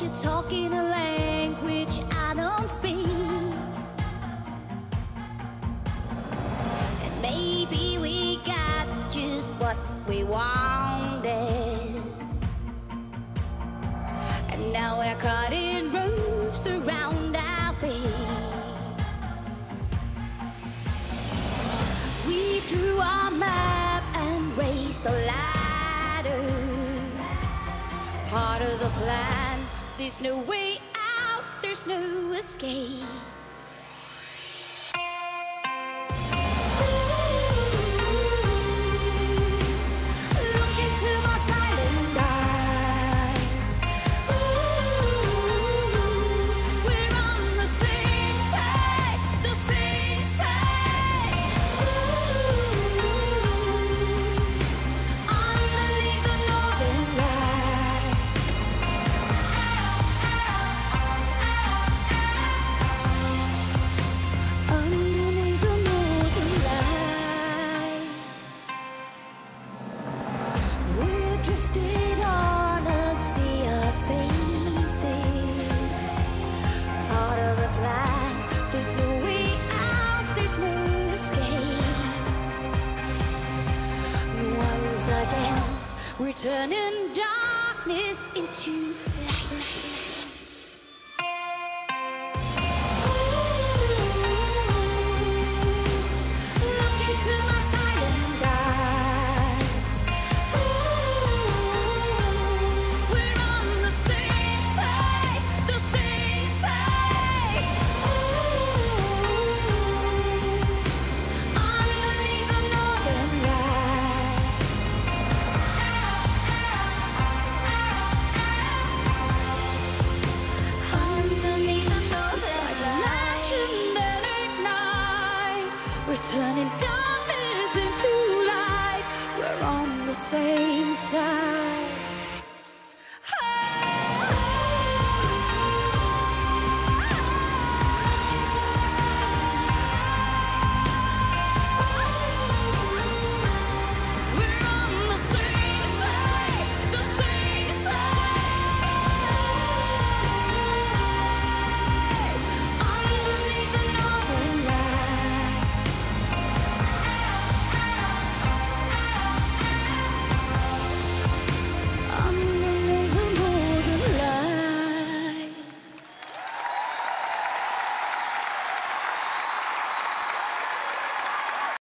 talking a language I don't speak. And maybe we got just what we wanted. And now we're caught in ropes around our feet. We drew our map and raised the ladder. Part of the plan, there's no way out, there's no escape. Escape. Once again, we're turning darkness into We're turning darkness into light. We're on the same side.